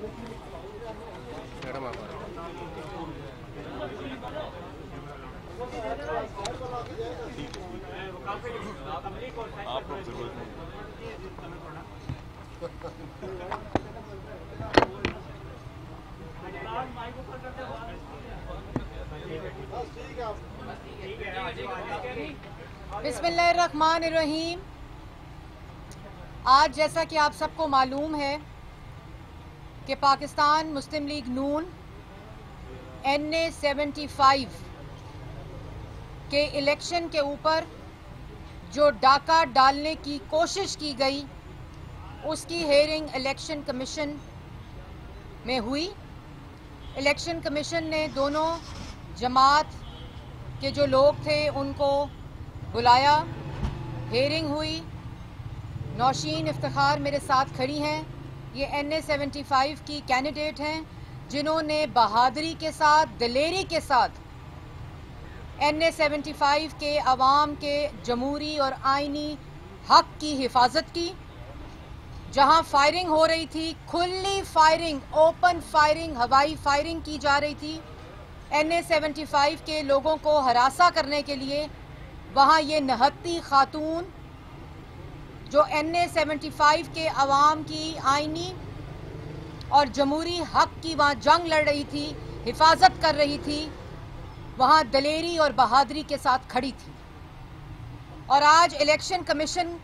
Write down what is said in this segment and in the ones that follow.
Madam आप बिस्मिल्लाहिर्रहमानिर्रहीम। आज जैसा कि आप सबको मालूम है कि पाकिस्तान मुस्लिम लीग नून एन ए सेवेंटी फाइव के इलेक्शन के ऊपर जो डाका डालने की कोशिश की गई, उसकी हेयरिंग इलेक्शन कमीशन में हुई। इलेक्शन कमीशन ने दोनों जमात के जो लोग थे, उनको बुलाया। हेयरिंग हुई। नौशीन इफ्तार मेरे साथ खड़ी हैं। ये एन ए सेवेंटी फाइव की कैंडिडेट हैं, जिन्होंने बहादरी के साथ, दलेरी के साथ एन ए सेवेंटी फाइव के अवाम के जमहूरी और आइनी हक की हिफाजत की, जहाँ फायरिंग हो रही थी, खुली फायरिंग ओपन फायरिंग हवाई फायरिंग की जा रही थी। एन ए सेवेंटी फाइव के लोगों को हरासा करने के लिए वहाँ ये नहत्ती खातून जो एन ए सेवेंटी फाइव के अवाम की आइनी और जमहूरी हक की वहाँ जंग लड़ रही थी, हिफाजत कर रही थी, वहाँ दलेरी और बहादरी के साथ खड़ी थी। और आज इलेक्शन कमीशन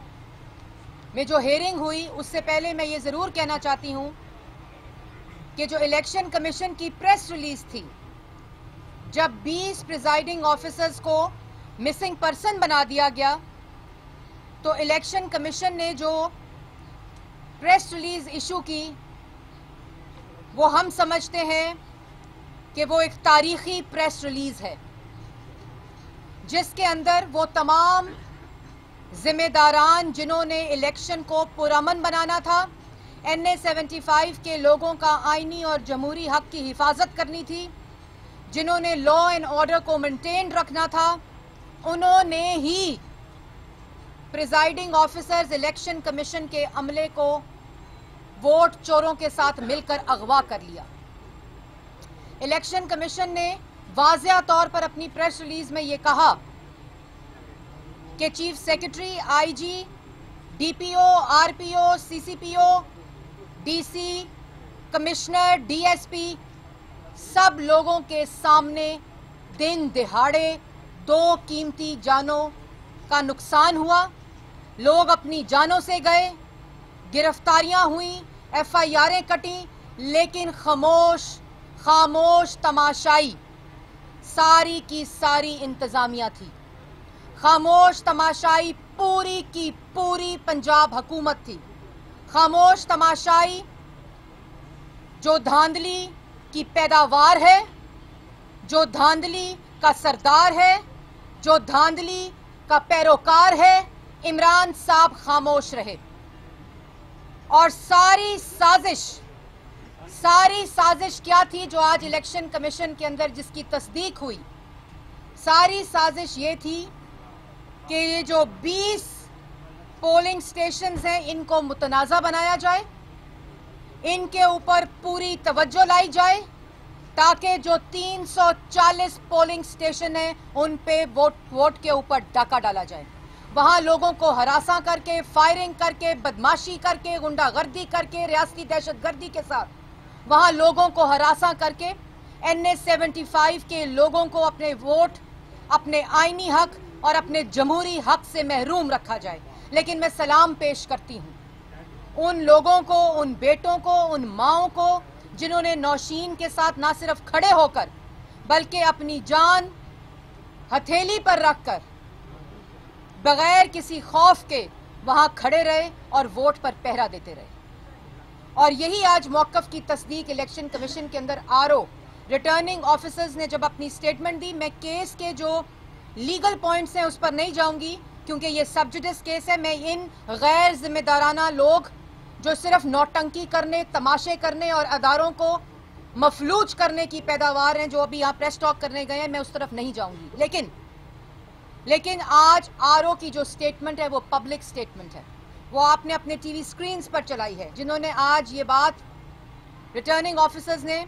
में जो हेयरिंग हुई, उससे पहले मैं ये ज़रूर कहना चाहती हूँ कि जो इलेक्शन कमीशन की प्रेस रिलीज़ थी, जब 20 प्रिजाइडिंग ऑफिसर्स को मिसिंग पर्सन बना दिया गया तो इलेक्शन कमीशन ने जो प्रेस रिलीज़ इशू की, वो हम समझते हैं कि वो एक तारीखी प्रेस रिलीज़ है, जिसके अंदर वो तमाम जिम्मेदारान जिन्होंने इलेक्शन को पुरमन बनाना था एन ए सेवेंटी फाइव के लोगों का आइनी और जमहूरी हक की हिफाजत करनी थी, जिन्होंने लॉ एंड ऑर्डर को मेंटेन रखना था, उन्होंने ही प्रिजाइडिंग ऑफिसर्स इलेक्शन कमीशन के अमले को वोट चोरों के साथ मिलकर अगवा कर लिया। इलेक्शन कमीशन ने वाजिया तौर पर अपनी प्रेस रिलीज़ में यह कहा कि chief secretary, IG, DPO, RPO, CCPO, DC, commissioner, DSP सब लोगों के सामने दिन दिहाड़े दो कीमती जानों का नुकसान हुआ। लोग अपनी जानों से गए। गिरफ्तारियाँ हुई एफ़ आई एफआईआरें कटी, लेकिन खामोश खामोश तमाशाई। सारी की सारी इंतजामिया थी। खामोश तमाशाई पूरी की पूरी पंजाब हुकूमत थी। खामोश तमाशाई जो धांधली की पैदावार है, जो धांधली का सरदार है, जो धांधली का पैरोकार है, इमरान साहब खामोश रहे। और सारी साजिश सारी साजिश क्या थी जो आज इलेक्शन कमीशन के अंदर जिसकी तस्दीक हुई? सारी साजिश ये थी कि ये जो 20 पोलिंग स्टेशंस हैं, इनको मुतनाज़ा बनाया जाए, इनके ऊपर पूरी तवज्जो लाई जाए ताकि जो 340 पोलिंग स्टेशन हैं, उन पे वोट वोट के ऊपर डाका डाला जाए। वहाँ लोगों को हरासा करके, फायरिंग करके, बदमाशी करके, गुंडागर्दी करके, रियासती दहशतगर्दी के साथ। वहाँ लोगों को हरासा करके, एन एस के लोगों को अपने वोट, अपने आईनी हक और अपने जमहूरी हक से महरूम रखा जाए। लेकिन मैं सलाम पेश करती हूँ। उन लोगों को, उन बेटों को, उन माओ को जिन्होंने नौशीन के साथ ना सिर्फ़ खड़े होकर, बल्कि अपनी जान हथेली पर रखकर, बगैर किसी खौफ के वहाँ खड़े रहे और वोट पर पहरा देते रहे। और यही आज मौकफ की तस्दीक इलेक्शन कमीशन के अंदर आर ओ रिटर्निंग ऑफिसर्स ने जब अपनी स्टेटमेंट दी, मैं केस के जो लीगल पॉइंट्स हैं उस पर नहीं जाऊँगी, क्योंकि ये सब्जुडिस केस है, मैं इन गैर जिम्मेदाराना लोग जो सिर्फ़ नौटंकी करने, तमाशे करने और अदारों को मफलूज करने की पैदावार हैं, जो अभी यहाँ प्रेस टॉक करने गए हैं, मैं उस तरफ़ नहीं जाऊँगी। लेकिन लेकिन आज आरओ की जो स्टेटमेंट है, वो पब्लिक स्टेटमेंट है। वो आपने अपने टीवी स्क्रीन्स पर चलाई है, जिन्होंने आज ये बात रिटर्निंग ऑफिसर्स ने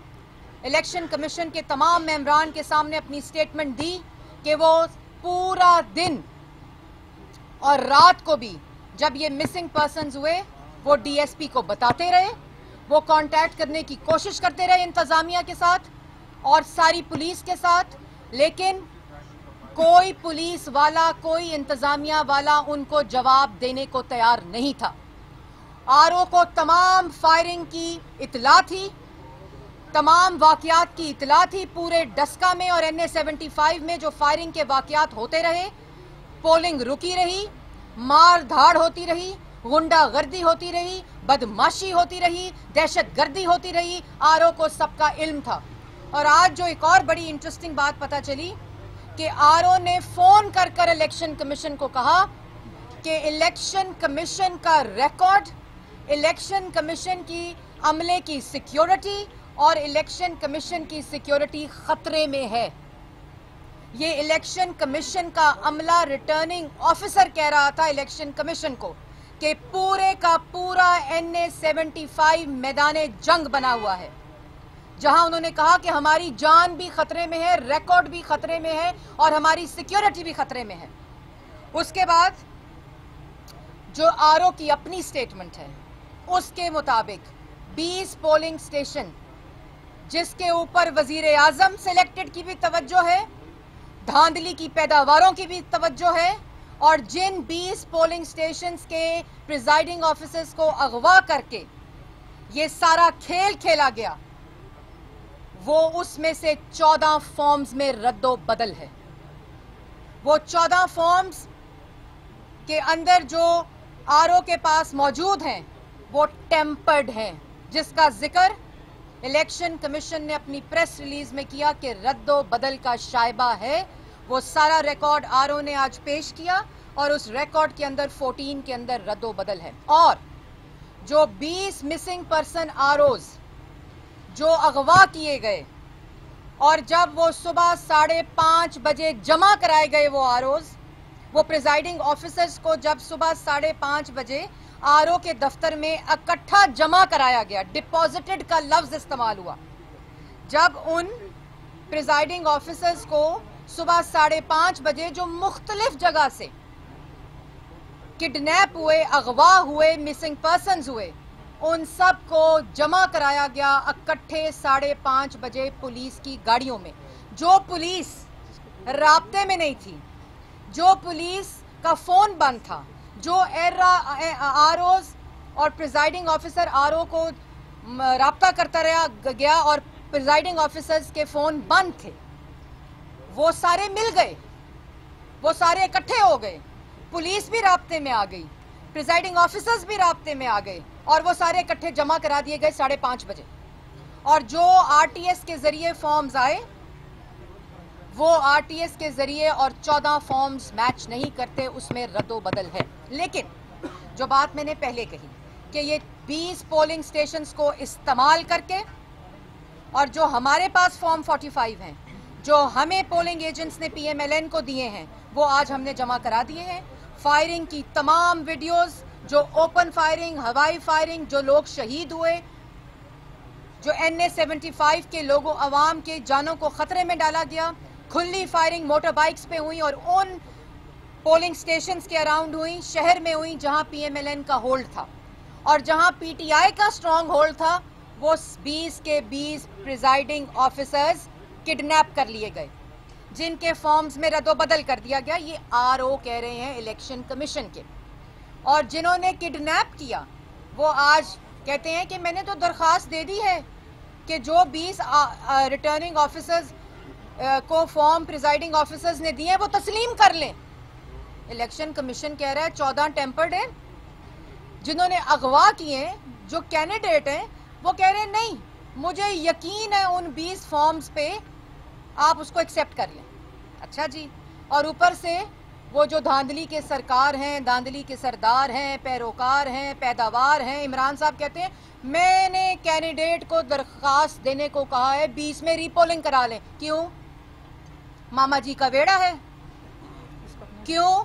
इलेक्शन कमीशन के तमाम मेम्बरान के सामने अपनी स्टेटमेंट दी कि वो पूरा दिन और रात को भी, जब ये मिसिंग पर्सन हुए वो डीएसपी को बताते रहे, वो कांटेक्ट करने की कोशिश करते रहे इंतजामिया के साथ और सारी पुलिस के साथ, लेकिन कोई पुलिस वाला, कोई इंतजामिया वाला उनको जवाब देने को तैयार नहीं था। आरओ को तमाम फायरिंग की इतला थी, तमाम वाकयात की इतला थी, पूरे डस्का में और एन ए सेवेंटी फाइव में जो फायरिंग के वाकयात होते रहे पोलिंग रुकी रही, मार धाड़ होती रही गुंडागर्दी होती रही, बदमाशी होती रही दहशत गर्दी होती रही आरओ को सबका इल्म था। और आज जो एक और बड़ी इंटरेस्टिंग बात पता चली कि आरओ ने फ़ोन कर कर इलेक्शन कमीशन को कहा कि इलेक्शन कमीशन का रिकॉर्ड इलेक्शन कमीशन की अमले की सिक्योरिटी और इलेक्शन कमीशन की सिक्योरिटी खतरे में है। ये इलेक्शन कमीशन का अमला रिटर्निंग ऑफिसर कह रहा था इलेक्शन कमीशन को। कि पूरे का पूरा एन ए सेवेंटी फाइव मैदान जंग बना हुआ है। जहाँ उन्होंने कहा कि हमारी जान भी खतरे में है रिकॉर्ड भी खतरे में है और हमारी सिक्योरिटी भी खतरे में है। उसके बाद जो आरओ की अपनी स्टेटमेंट है, उसके मुताबिक 20 पोलिंग स्टेशन जिसके ऊपर वज़ीर आज़म सिलेक्टेड की भी तवज्जो है, धांधली की पैदावारों की भी तवज्जो है और जिन 20 पोलिंग स्टेशंस के प्रिजाइडिंग ऑफिसर्स को अगवा करके ये सारा खेल खेला गया, वो उसमें से 14 फॉर्म्स में रद्दो बदल है। वो 14 फॉर्म्स के अंदर जो आरओ के पास मौजूद हैं, वो टेम्पर्ड हैं, जिसका ज़िक्र इलेक्शन कमीशन ने अपनी प्रेस रिलीज़ में किया कि रद्दो बदल का शायबा है वो सारा रिकॉर्ड आरओ ने आज पेश किया और उस रिकॉर्ड के अंदर 14 के अंदर रद्दो बदल है। और जो 20 मिसिंग पर्सन आरओज जो अगवा किए गए और जब वो सुबह साढ़े पाँच बजे जमा कराए गए वो आरओज, वो प्रिजाइडिंग ऑफिसर्स को जब सुबह साढ़े पाँच बजे आरओ के दफ्तर में इकट्ठा जमा कराया गया डिपॉजिटेड का लफ्ज इस्तेमाल हुआ, जब उन प्रिजाइडिंग ऑफिसर्स को सुबह साढ़े पाँच बजे जो मुख्तलिफ़ जगह से किडनैप हुए, अगवा हुए, मिसिंग पर्सन हुए, उन सबको जमा कराया गया इकट्ठे साढ़े पाँच बजे पुलिस की गाड़ियों में। जो पुलिस रबते में नहीं थी, जो पुलिस का फ़ोन बंद था, जो एरा आर और प्रिजाइडिंग ऑफिसर आर को रबता करता रहा गया और प्रिजाइडिंग ऑफिसर्स के फ़ोन बंद थे। वो सारे मिल गए। वो सारे इकट्ठे हो गए। पुलिस भी रबते में आ गई। प्रिजाइडिंग ऑफिसर्स भी रबते में आ गए और वो सारे इकट्ठे जमा करा दिए गए साढ़े पाँच बजे। और जो आरटीएस के ज़रिए फॉर्म्स आए, वो आरटीएस के ज़रिए और 14 फॉर्म्स मैच नहीं करते, उसमें रद्दो बदल है। लेकिन जो बात मैंने पहले कही कि ये 20 पोलिंग स्टेशंस को इस्तेमाल करके और जो हमारे पास फॉर्म 45 हैं जो हमें पोलिंग एजेंट्स ने पीएमएलएन को दिए हैं, वो आज हमने जमा करा दिए हैं। फायरिंग की तमाम वीडियोस जो ओपन फायरिंग हवाई फायरिंग जो लोग शहीद हुए, जो एन ए के लोगों, अवाम के जानों को खतरे में डाला गया, खुली फायरिंग मोटर बाइक्स पे हुई और उन पोलिंग स्टेशंस के अराउंड हुई, शहर में हुई जहाँ पीएमएलएन का होल्ड था। और जहाँ पीटीआई का स्ट्रांग होल्ड था, वो 20 के 20 प्रिजाइडिंग ऑफिसर्स किडनैप कर लिए गए, जिनके फॉर्म्स में रद्दोबदल कर दिया गया, ये आरओ कह रहे हैं इलेक्शन कमीशन के। और जिन्होंने किडनैप किया, वो आज कहते हैं कि मैंने तो दरख्वास्त दे दी है कि जो 20 रिटर्निंग ऑफिसर्स को फॉर्म प्रिजाइडिंग ऑफिसर्स ने दिए वो तस्लीम कर लें। इलेक्शन कमीशन कह रहा है, चौदह टेम्पर्ड है, जिन्होंने अगवा किए जो कैंडिडेट हैं, वो कह रहे हैं, नहीं, मुझे यकीन है उन 20 फॉर्म्स पे आप उसको एक्सेप्ट कर लें। अच्छा जी? और ऊपर से वो जो धांधली के सरकार हैं, धांधली के सरदार हैं, पैरोकार हैं, पैदावार हैं, इमरान साहब कहते हैं, मैंने कैंडिडेट को दरख्वास्त देने को कहा है बीस में रीपोलिंग करा लें। क्यों? मामा जी का वेड़ा है। क्यों?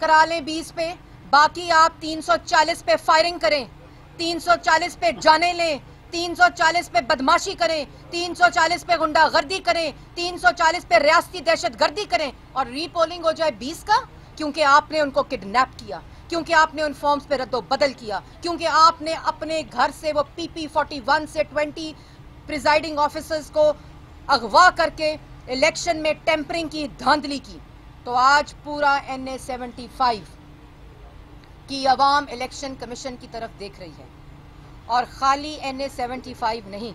करा लें बीस पे। बाकी आप 340 पे फायरिंग करें। 340 पे जाने लें। 340 पे बदमाशी करें 340 पे गुंडागर्दी करें 340 पे रियासती दहशत गर्दी करें। और रीपोलिंग हो जाए 20 का, क्योंकि आपने उनको किडनैप किया, क्योंकि आपने उन फॉर्म्स पे रद्दो बदल किया, क्योंकि आपने अपने घर से वो पीपी 41 से 20 प्रिजाइडिंग ऑफिसर्स को अगवा करके इलेक्शन में टेम्परिंग की, धांधली की। तो आज पूरा एन ए की अवाम इलेक्शन कमीशन की तरफ़ देख रही है। और खाली एन ए सेवेंटी फाइव नहीं,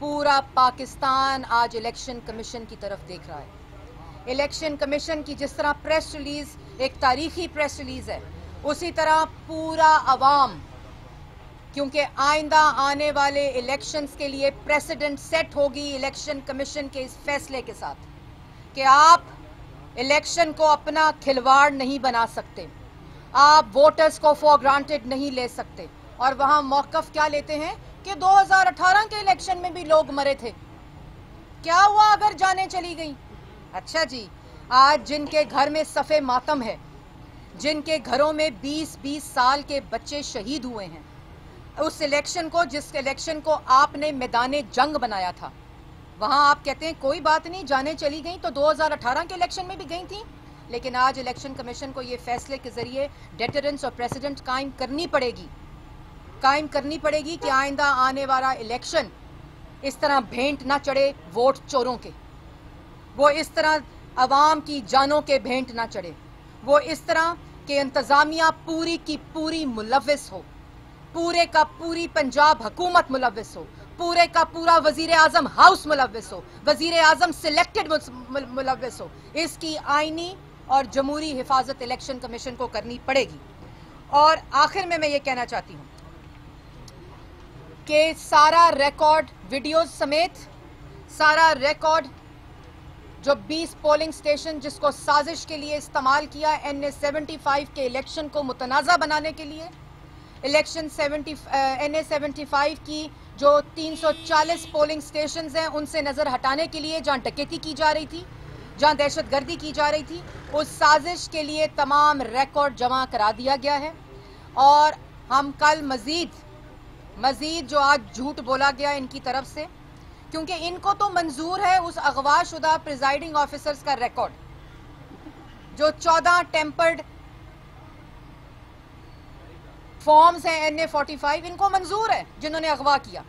पूरा पाकिस्तान आज इलेक्शन कमीशन की तरफ़ देख रहा है। इलेक्शन कमीशन की जिस तरह प्रेस रिलीज़, एक तारीखी प्रेस रिलीज़ है, उसी तरह पूरा अवाम क्योंकि आइंदा आने वाले इलेक्शंस के लिए प्रेसिडेंट सेट होगी इलेक्शन कमीशन के इस फैसले के साथ, कि आप इलेक्शन को अपना खिलवाड़ नहीं बना सकते, आप वोटर्स को फॉर ग्रांटेड नहीं ले सकते। और वहाँ मौकफ क्या लेते हैं कि 2018 के इलेक्शन में भी लोग मरे थे। क्या हुआ अगर जाने चली गई? अच्छा जी, आज जिनके घर में सफ़े मातम है, जिनके घरों में 20-20 साल के बच्चे शहीद हुए हैं, उस इलेक्शन को, जिस इलेक्शन को आपने मैदान जंग बनाया था, वहाँ आप कहते हैं कोई बात नहीं, जाने चली गई तो 2018 के इलेक्शन में भी गई थी, लेकिन आज इलेक्शन कमीशन को ये फैसले के ज़रिए डेटरेंस और प्रेसिडेंट कायम करनी पड़ेगी। कायम करनी पड़ेगी कि आइंदा आने वाला इलेक्शन इस तरह भेंट ना चढ़े वोट चोरों के। वो इस तरह अवाम की जानों के भेंट ना चढ़े। वो इस तरह के इंतज़ामिया पूरी की पूरी मुलविस हो। पूरे का पूरी पंजाब हुकूमत मुलविस हो। पूरे का पूरा वज़ीर आज़म हाउस मुलविस हो। वज़ीर आज़म सिलेक्टेड मुलविस हो। इसकी आईनी और जमहूरी हिफाजत इलेक्शन कमीशन को करनी पड़ेगी। और आखिर में मैं ये कहना चाहती हूँ कि सारा रिकॉर्ड वीडियोस समेत, सारा रिकॉर्ड जो 20 पोलिंग स्टेशन जिसको साजिश के लिए इस्तेमाल किया एन ए सेवेंटी के इलेक्शन को मुतनाज़ा बनाने के लिए election seventy N A seventy की जो 340 पोलिंग स्टेशन हैं, उनसे नज़र हटाने के लिए जहाँ डकैती की जा रही थी, जहाँ दहशत गर्दी की जा रही थी, उस साजिश के लिए तमाम रिकॉर्ड जमा करा दिया गया है। और हम कल मज़ीद मज़ीद जो आज झूठ बोला गया इनकी तरफ़ से, क्योंकि इनको तो मंजूर है उस अगवा शुदा प्रिजाइडिंग ऑफिसर्स का रिकॉर्ड जो चौदह टेम्पर्ड फॉर्म्स हैं एन ए फोर्टी फाइव इनको मंजूर है, जिन्होंने अगवा किया।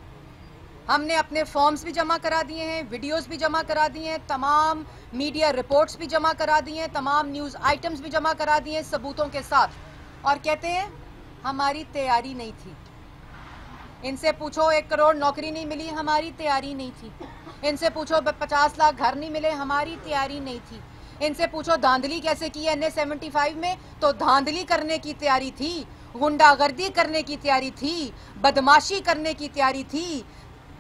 हमने अपने फॉर्म्स भी जमा करा दिए हैं वीडियोस भी जमा करा दिए हैं, तमाम मीडिया रिपोर्ट्स भी जमा करा दिए हैं, तमाम न्यूज़ आइटम्स भी जमा करा दिए हैं सबूतों के साथ। और कहते हैं, हमारी तैयारी नहीं थी। इनसे पूछो, एक करोड़ नौकरी नहीं मिली, हमारी तैयारी नहीं थी। इनसे पूछो पचास लाख घर नहीं मिले, हमारी तैयारी नहीं थी। इनसे पूछो, धांधली कैसे की एन सेवेंटी फाइव में तो धांधली करने की तैयारी थी, गुंडागर्दी करने की तैयारी थी, बदमाशी करने की तैयारी थी,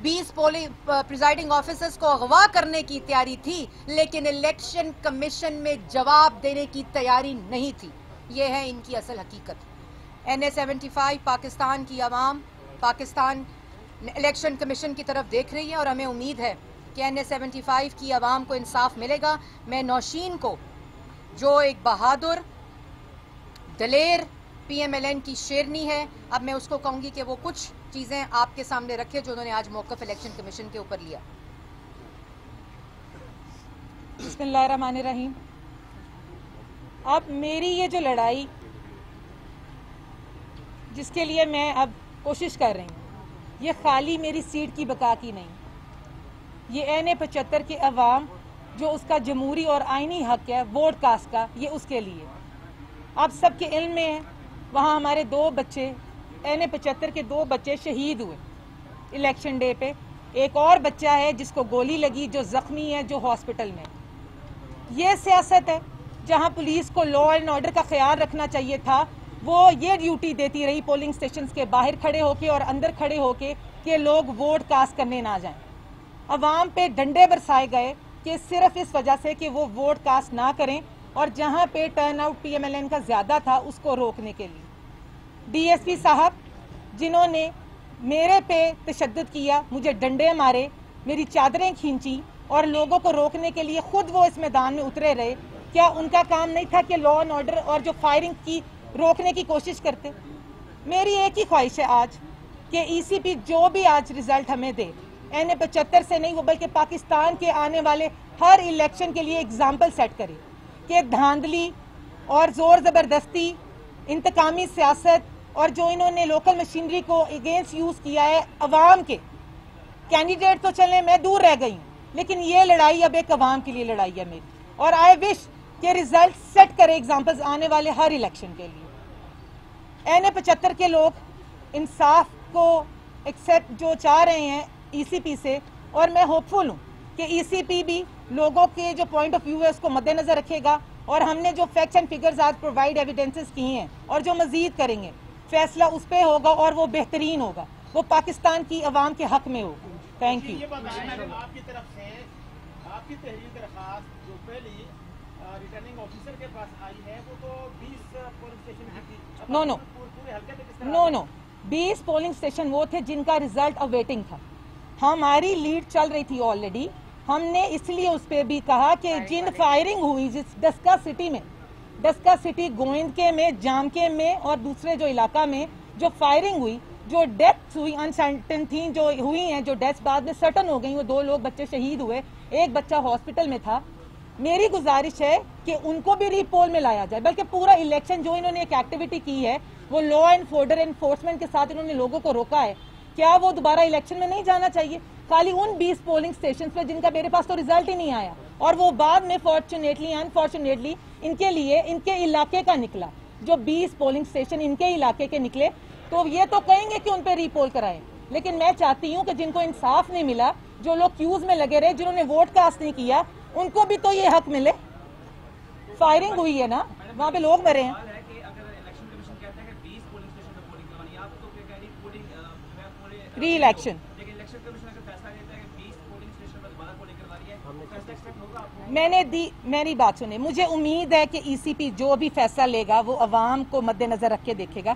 बीस पोलिंग प्रिजाइडिंग ऑफिसर्स को अगवा करने की तैयारी थी, लेकिन इलेक्शन कमीशन में जवाब देने की तैयारी नहीं थी। ये है इनकी असल हकीकत। N A seventy five, Pakistan की आवाम पाकिस्तान इलेक्शन कमीशन की तरफ़ देख रही है और हमें उम्मीद है कि एन ए सेवेंटी फाइव की आवाम को इंसाफ मिलेगा। मैं नौशीन को, जो एक बहादुर, दलेर, पी एम एल एन की शेरनी है, अब मैं उसको कहूँगी कि वो कुछ चीज़ें आपके सामने रखे जो उन्होंने आज मौकफ इलेक्शन कमीशन के ऊपर लिया। रहीम अब मेरी ये जो लड़ाई, जिसके लिए मैं अब कोशिश कर रही हूँ। ये खाली मेरी सीट की बका की नहीं। ये एन ए पचहत्तर के अवाम, जो उसका जमहूरी और आइनी हक है, वोट कास्ट का, ये उसके लिए। आप सबके इल्म में है। वहाँ हमारे दो बच्चे, एन ए पचहत्तर के दो बच्चे शहीद हुए। इलेक्शन डे पे एक और बच्चा है जिसको गोली लगी, जो ज़ख्मी है, जो हॉस्पिटल में। ये सियासत है, जहाँ पुलिस को लॉ एंड ऑर्डर का ख्याल रखना चाहिए था वो ये ड्यूटी देती रही पोलिंग स्टेशन के बाहर खड़े होके और अंदर खड़े होके कि लोग वोट कास्ट करने ना जाएँ। अवाम पे डंडे बरसाए गए कि सिर्फ़ इस वजह से कि वो वोट कास्ट ना करें और जहाँ पे टर्न आउट पीएमएलएन का ज़्यादा था, उसको रोकने के लिए। डीएसपी साहब, जिन्होंने मेरे पे तशद किया, मुझे डंडे मारे, मेरी चादरें खींची और लोगों को रोकने के लिए खुद वो इस मैदान में उतरे रहे, क्या उनका काम नहीं था कि लॉ एंड ऑर्डर और जो फायरिंग की रोकने की कोशिश करते। मेरी एक ही ख्वाहिश है आज कि ईसीपी जो भी आज रिज़ल्ट हमें दे, एन ए पचहत्तर से नहीं हो, बल्कि पाकिस्तान के आने वाले हर इलेक्शन के लिए एग्ज़ाम्पल सेट करे कि धांधली और ज़ोर ज़बरदस्ती, इंतकामी सियासत और जो इन्होंने लोकल मशीनरी को अगेंस्ट यूज़ किया है अवाम के। कैंडिडेट तो चले, मैं दूर रह गई हूँ, लेकिन ये लड़ाई अब एक अवाम के लिए लड़ाई है मेरी। और आई विश के रिज़ल्ट सेट करे एग्जाम्पल्स आने वाले हर इलेक्शन के लिए। एन ए पचहत्तर के लोग इंसाफ को एक्सेप्ट जो चाह रहे हैं ईसीपी से और मैं होपफुल हूँ कि ईसीपी भी लोगों के जो पॉइंट ऑफ़ व्यू है उसको मद्देनजर रखेगा और हमने जो फैक्ट्स एंड फिगर्स आज प्रोवाइड एविडेंसेस किए हैं और जो मजीद करेंगे फैसला उस पर होगा और वो बेहतरीन होगा वो पाकिस्तान की आवाम के हक में होगा। थैंक यू आपकी तरफ़ से आपकी तहरीर दरखास्त जो पहली रिटर्निंग ऑफिसर के पास आई है वो तो 20 पुलिस स्टेशन की थी नो नो बीस पोलिंग स्टेशन वो थे जिनका रिज़ल्ट अवेटिंग था। हमारी लीड चल रही थी ऑलरेडी हमने इसलिए उस पर भी कहा कि जिन फायरिंग हुई जिस डस्का सिटी में डस्का सिटी गोविंद के में जामके में और दूसरे जो इलाका में जो फायरिंग हुई जो डेथ्स हुई अनसर्टन थी जो हुई हैं जो डेथ्स बाद में सर्टन हो गई वो दो लोग बच्चे शहीद हुए। एक बच्चा हॉस्पिटल में था। मेरी गुजारिश है कि उनको भी रिपोल में लाया जाए, बल्कि पूरा इलेक्शन जो इन्होंने एक एक्टिविटी की है, वो लॉ एंड ऑर्डर एनफोर्समेंट के साथ इन्होंने लोगों को रोका है। क्या वो दोबारा इलेक्शन में नहीं जाना चाहिए? खाली उन 20 पोलिंग स्टेशन पे जिनका मेरे पास तो रिज़ल्ट ही नहीं आया, और वो बाद में फॉर्चुनेटली अनफॉर्चुनेटली इनके लिए, इनके इलाके का निकला। जो 20 पोलिंग स्टेशन इनके इलाके के निकले तो ये तो कहेंगे कि उन पे रीपोल कराएँ। लेकिन मैं चाहती हूँ कि जिनको इंसाफ नहीं मिला, जो लोग क्यूज में लगे रहे, जिन्होंने वोट कास्ट नहीं किया उनको भी तो ये हक मिले। फायरिंग हुई है ना? वहाँ पे लोग मरे हैं। सवाल है कि अगर इलेक्शन कमीशन कहता है कि 20 पोलिंग स्टेशन पे पोलिंग करवानी है आप तो क्या कह रही पोलिंग मैं पूरे री इलेक्शन लेकिन इलेक्शन कमीशन अगर फैसला लेता है कि 20 पोलिंग स्टेशन पर दोबारा पोलिंग करवानी है फैसला एक्सेप्ट होगा आपको? मैंने दी मेरी बात सुने मुझे उम्मीद है कि ईसीपी जो भी फैसला लेगा वो अवाम को मद्देनजर रख के देखेगा।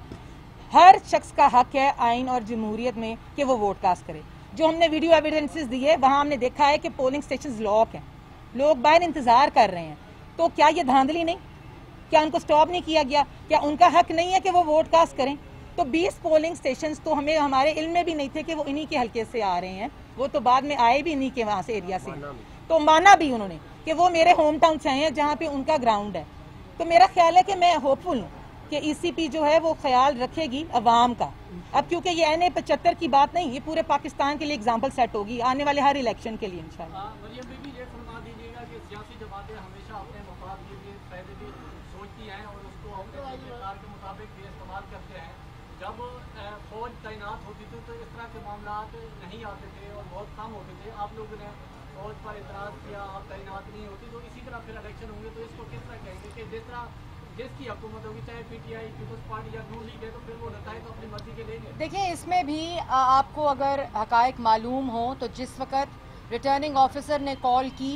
हर शख्स का हक है आइन और जमहूरियत में कि वो वोट कास्ट करे। जो हमने वीडियो एविडेंसेस दिए वहाँ हमने देखा है कि पोलिंग स्टेशन लॉक हैं। लोग बाहर इंतज़ार कर रहे हैं। तो क्या ये धांधली नहीं? क्या उनको स्टॉप नहीं किया गया? क्या उनका हक नहीं है कि वो वोट कास्ट करें? तो 20 पोलिंग स्टेशन तो हमें हमारे इल्म में भी नहीं थे कि वो इन्हीं के हल्के से आ रहे हैं। वो तो बाद में आए भी इन्हीं के वहाँ से एरिया से। तो माना भी उन्होंने कि वो मेरे होम टाउन से आए हैं जहाँ पे उनका ग्राउंड है। तो मेरा ख्याल है कि मैं होपफुल हूँ कि ईसीपी जो है वो ख्याल रखेगी अवाम का। अब क्योंकि ये एन ए पचहत्तर की बात नहीं ये पूरे पाकिस्तान के लिए एग्ज़ाम्पल सेट होगी आने वाले हर इलेक्शन के लिए इंशाल्लाह हाँ, मरियम बीबी ये फरमा दीजिएगा कि सियासी जमातें हमेशा अपने मफाद के लिए भी सोचती हैं और उसको अपने सरकार के मुताबिक भी इस्तेमाल करते हैं। जब फौज तैनात होती थी तो इस तरह के मामला नहीं आते थे और बहुत कम होते थे। आप लोगों ने फौज पर इतराज़ किया, आप तैनात नहीं होती तो इसी तरह फिर इलेक्शन होंगे तो इसको किस तरह कहेंगे कि जिस तरह जिसकी हुकूमत होगी, चाहे पीटीआई पीपल्स पार्टी या नून लीग है तो फिर वो नतज अपनी मर्ज़ी के लेंगे। देखिए, इसमें भी आपको अगर हकायक मालूम हो तो जिस वक्त रिटर्निंग ऑफिसर ने कॉल की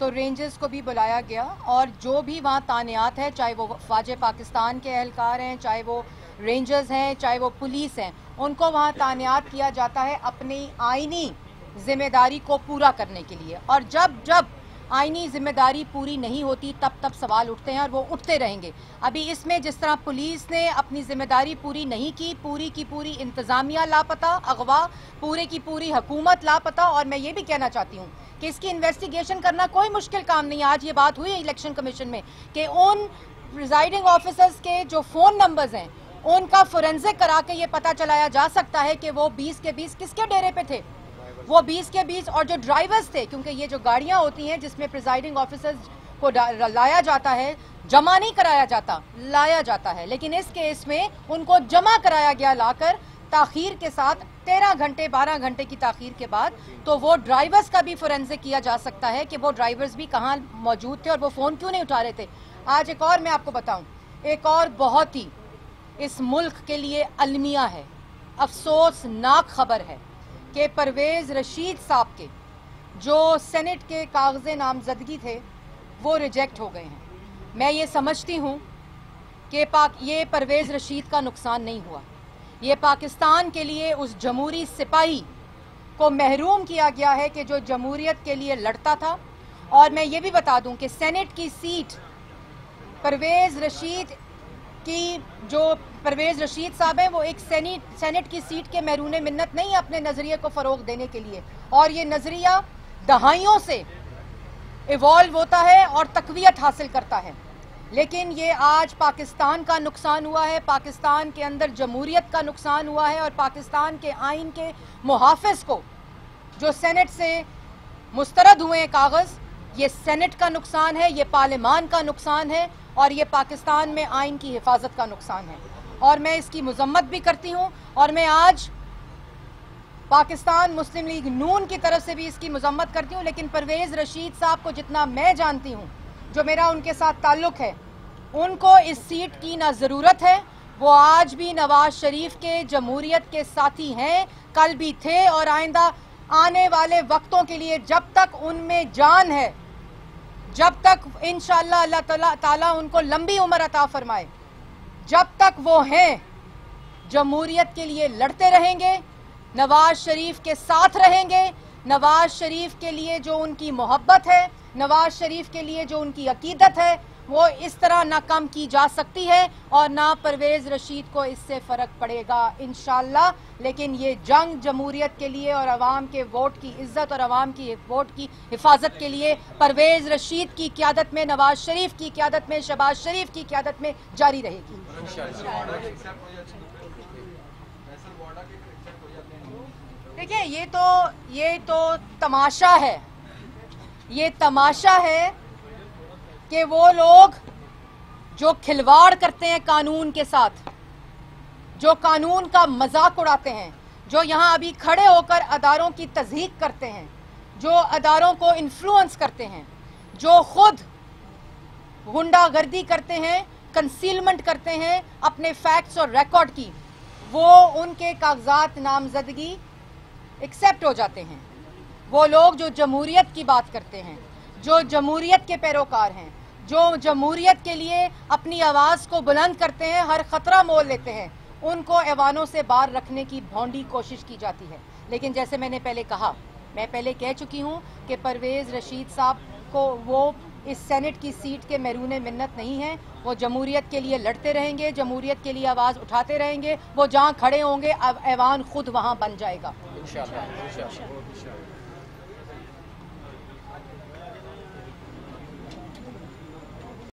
तो रेंजर्स को भी बुलाया गया और जो भी वहाँ तानियात है, चाहे वो फाज पाकिस्तान के एहलकार हैं, चाहे वो रेंजर्स हैं, चाहे वो पुलिस हैं, उनको वहाँ तानियात किया जाता है अपनी आइनी ज़िम्मेदारी को पूरा करने के लिए। और जब जब आइनी ज़िम्मेदारी पूरी नहीं होती, तब तब सवाल उठते हैं और वो उठते रहेंगे। अभी इसमें जिस तरह पुलिस ने अपनी ज़िम्मेदारी पूरी नहीं की, पूरी की पूरी इंतज़ामिया लापता, अगवा, पूरे की पूरी हुकूमत लापता, और मैं ये भी कहना चाहती हूँ कि इसकी इन्वेस्टिगेशन करना कोई मुश्किल काम नहीं आज ये बात हुई इलेक्शन कमीशन में कि उन प्रिजाइडिंग ऑफिसर्स के जो फ़ोन नंबर्स हैं, उनका फोरेंसिक करा के ये पता चलाया जा सकता है कि वो 20 के 20 किसके डेरे पे थे। वो 20 के 20 और जो ड्राइवर्स थे, क्योंकि ये जो गाड़ियाँ होती हैं जिसमें प्रिजाइडिंग ऑफिसर्स को लाया जाता है, जमा नहीं कराया जाता, लाया जाता है। लेकिन इस केस में उनको जमा कराया गया लाकर ताखीर के साथ तेरह घंटे, बारह घंटे की ताखीर के बाद तो वो ड्राइवर्स का भी फोरेंसिक किया जा सकता है कि वो ड्राइवर्स भी कहाँ मौजूद थे और वो फ़ोन क्यों नहीं उठा रहे थे? आज एक और मैं आपको बताऊँ। एक और बहुत ही इस मुल्क के लिए अलमिया है। अफसोसनाक खबर है कि परवेज़ रशीद साहब के जो सेनेट के कागज़ नामजदगी थे, वो रिजेक्ट हो गए हैं। मैं ये समझती हूँ कि पाक ये परवेज़ रशीद का नुकसान नहीं हुआ। ये पाकिस्तान के लिए उस जमहूरी सिपाही को महरूम किया गया है कि जो जमहूरियत के लिए लड़ता था। और मैं ये भी बता दूँ कि सेनेट की सीट परवेज़ रशीद की जो परवेज रशीद साहब हैं, वो एक सेनेट सेनेट की सीट के महरूम मिन्नत नहीं, अपने नज़रिए को फ़रोग देने के लिए। और ये नज़रिया दहाइयों से इवॉल्व होता है और तकवीत हासिल करता है। लेकिन ये आज पाकिस्तान का नुकसान हुआ है, पाकिस्तान के अंदर जमहूरियत का नुकसान हुआ है और पाकिस्तान के आइन के मुहाफ़ को, जो सेनेट से मुस्तरद हुए हैं कागज़, ये सेनेट का नुकसान है, ये पार्लियामान का नुकसान है और ये पाकिस्तान में आइन की हिफाजत का नुकसान है। और मैं इसकी मजम्मत भी करती हूँ और मैं आज पाकिस्तान मुस्लिम लीग नून की तरफ़ से भी इसकी मजम्मत करती हूँ, लेकिन परवेज़ रशीद साहब को जितना मैं जानती हूँ जो मेरा उनके साथ ताल्लुक है उनको इस सीट की ना ज़रूरत है। वो आज भी नवाज़ शरीफ के जमहूरियत के साथी हैं कल भी थे और आइंदा आने वाले वक्तों के लिए जब तक उनमें जान है जब तक इन अल्लाह ताला, उनको लंबी उम्र अता फरमाए जब तक वो हैं जमहूरियत के लिए लड़ते रहेंगे नवाज़ शरीफ के साथ रहेंगे नवाज़ शरीफ के लिए जो उनकी मोहब्बत है, नवाज़ शरीफ के लिए जो उनकी अकीदत है, वो इस तरह ना कम की जा सकती है और ना परवेज रशीद को इससे फ़र्क पड़ेगा इन लेकिन ये जंग जमहूरियत के लिए और अवाम के वोट की इज़्ज़त और अवाम की वोट की हिफाजत के लिए परवेज रशीद की क्यादत में, नवाज़ शरीफ की क्यादत में, शबाज शरीफ की क्यादत में जारी रहेगी। देखिए, ये तो ये तो तमाशा है। ये तमाशा है कि वो लोग जो खिलवाड़ करते हैं कानून के साथ, जो कानून का मज़ाक उड़ाते हैं, जो यहाँ अभी खड़े होकर अदारों की तजहीक करते हैं, जो अदारों को इन्फ्लुएंस करते हैं, जो खुद गुंडागर्दी करते हैं कंसीलमेंट करते हैं अपने फैक्ट्स और रिकॉर्ड की, वो उनके कागजात नामजदगी एक्सेप्ट हो जाते हैं। वो लोग जो जमहूरियत की बात करते हैं, जो जमहूरियत के पैरोकार हैं, जो जमहूरियत के लिए अपनी आवाज़ को बुलंद करते हैं, हर ख़तरा मोल लेते हैं, उनको ऐवानों से बाहर रखने की भौंडी कोशिश की जाती है। लेकिन जैसे मैंने पहले कहा, मैं पहले कह चुकी हूँ कि परवेज़ रशीद साहब को वो इस सेनेट की सीट के मरून मिन्नत नहीं है। वो जमहूरियत के लिए लड़ते रहेंगे, जमहूरियत के लिए आवाज़ उठाते रहेंगे, वो जहाँ खड़े होंगे, अब ऐवान खुद वहाँ बन जाएगा। inshallah, inshallah.